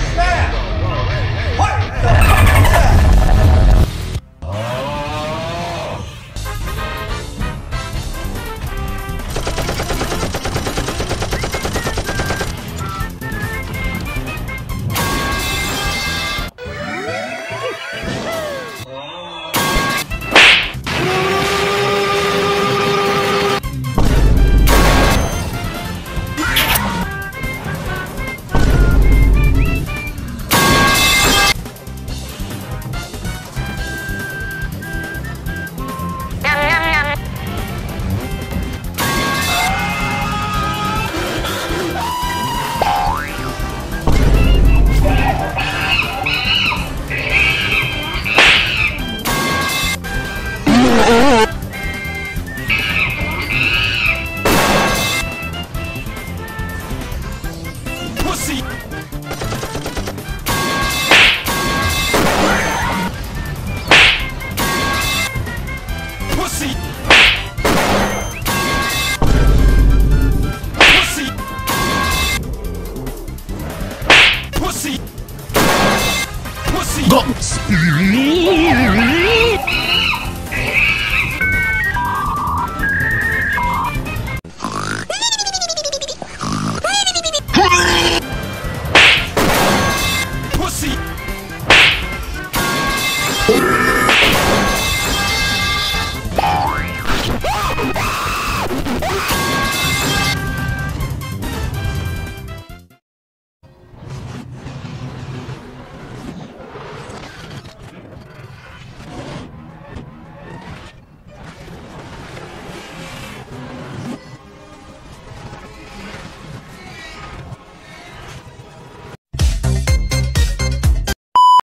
That? Hey!